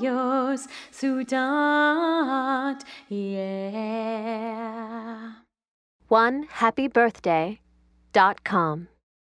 yours, Sudan, yeah. One happy birthday dot com.